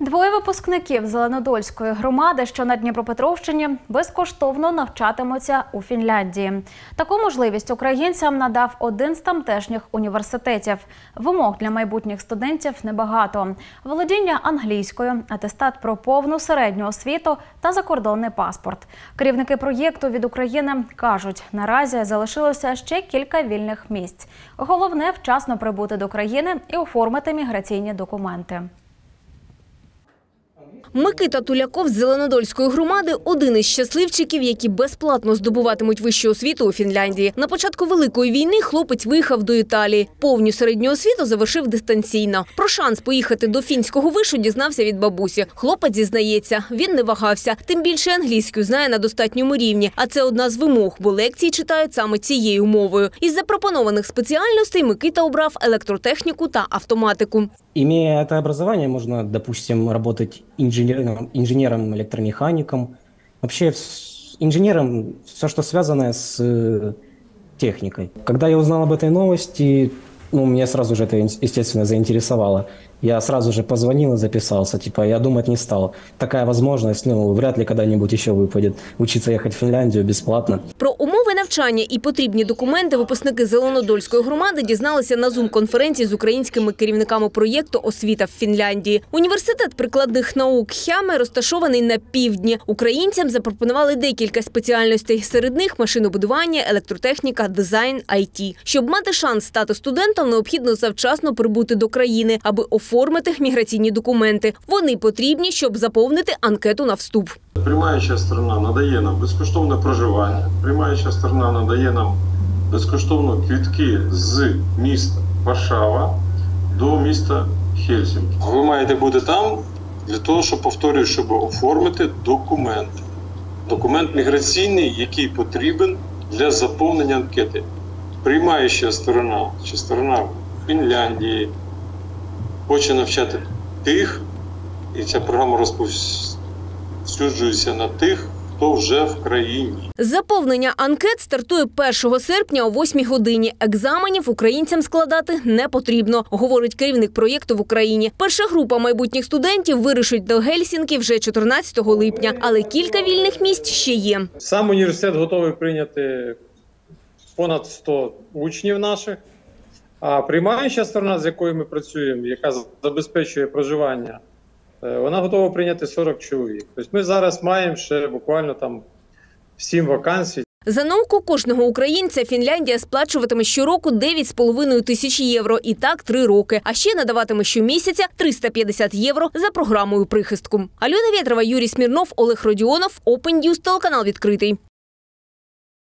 Двоє випускників Зеленодольської громади, що на Дніпропетровщині, безкоштовно навчатимуться у Фінляндії. Таку можливість українцям надав один з тамтешніх університетів. Вимог для майбутніх студентів небагато: володіння англійською, атестат про повну середню освіту та закордонний паспорт. Керівники проєкту від України кажуть, наразі залишилося ще кілька вільних місць. Головне вчасно прибути до країни і оформити міграційні документи. Микита Туляков з Зеленодольської громади – один із щасливчиків, які безплатно здобуватимуть вищу освіту у Фінляндії. На початку Великої війни хлопець виїхав до Італії. Повню середню освіту завершив дистанційно. Про шанс поїхати до фінського вишу дізнався від бабусі. Хлопець зізнається, він не вагався. Тим більше англійську знає на достатньому рівні. А це одна з вимог, бо лекції читають саме цією мовою. Із запропонованих спеціальностей Микита обрав електротехніку та автоматику. Имея это образование, можно, допустим, работать инженером, инженером электромехаником. Вообще инженером все, что связано с э, техникой. Когда я узнал об этой новости, ну, меня сразу же это, естественно, заинтересовало. Я сразу же позвонил и записался. Типа, я думать не стал. Такая возможность, ну, вряд ли когда-нибудь еще выпадет. Учиться ехать в Финляндию бесплатно. Про умови навчання і потрібні документи випускники Зеленодольської громади дізналися на зум-конференції з українськими керівниками проєкту «Освіта в Фінляндії». Університет прикладних наук Хяме розташований на півдні. Українцям запропонували декілька спеціальностей. Серед них машинобудування, електротехніка, дизайн, IT. Щоб мати шанс стати студентом, необхідно завчасно прибути до країни, аби оформити міграційні документи. Вони потрібні, щоб заповнити анкету на вступ. Приймаюча сторона надає нам безкоштовне проживання, приймаюча сторона надає нам безкоштовно квитки з міста Варшава до міста Хельсінкі. Ви маєте бути там для того, щоб повторюю, щоб оформити документи. Документ міграційний, який потрібен для заповнення анкети. Приймаюча сторона чи сторона Фінляндії хоче навчати тих, і ця програма розповсюджується розповсюджується на тих, хто вже в країні. Заповнення анкет стартує 1 серпня о 8 годині. Екзаменів українцям складати не потрібно, говорить керівник проєкту в Україні. Перша група майбутніх студентів вирушить до Гельсінки вже 14 липня, але кілька вільних місць ще є. Сам університет готовий прийняти понад 100 учнів наших. А приймаюча сторона, з якою ми працюємо, яка забезпечує проживання, вона готова прийняти 40 чоловік. Тобто ми зараз маємо ще буквально там 7 вакансій. За науку кожного українця Фінляндія сплачуватиме щороку 9,5 тисяч євро. І так три роки. А ще надаватиме щомісяця 350 євро за програмою прихистку. Альона Вєтрова, Юрій Смірнов, Олег Родіонов, Open News, телеканал відкритий.